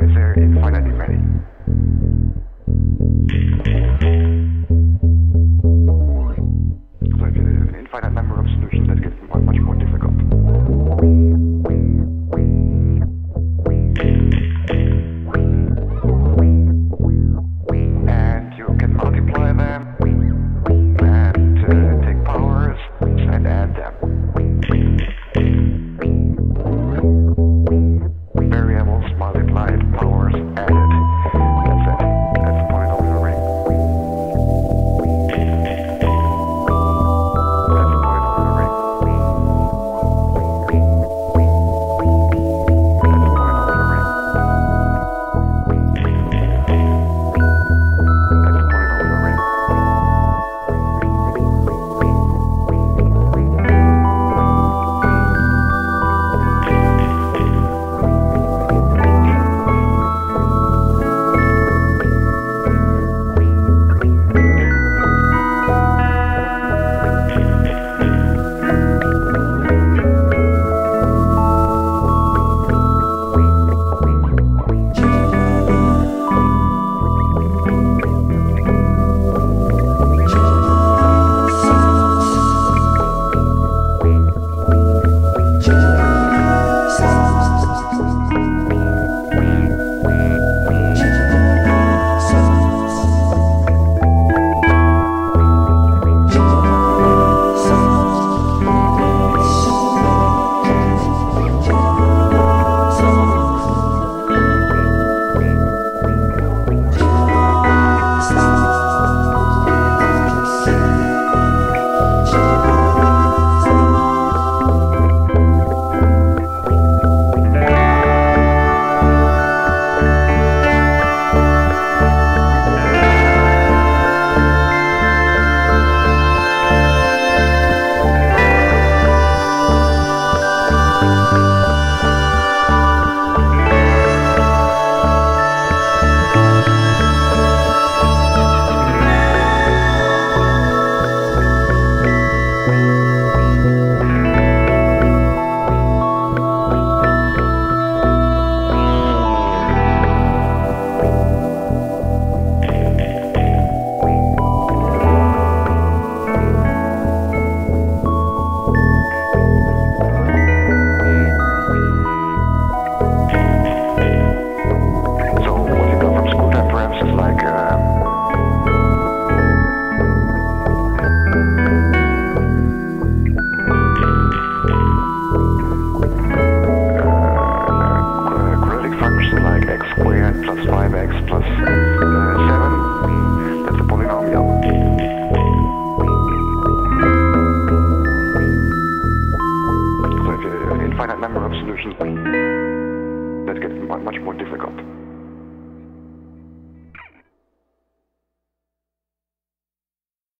is there infinitely many? So more difficult.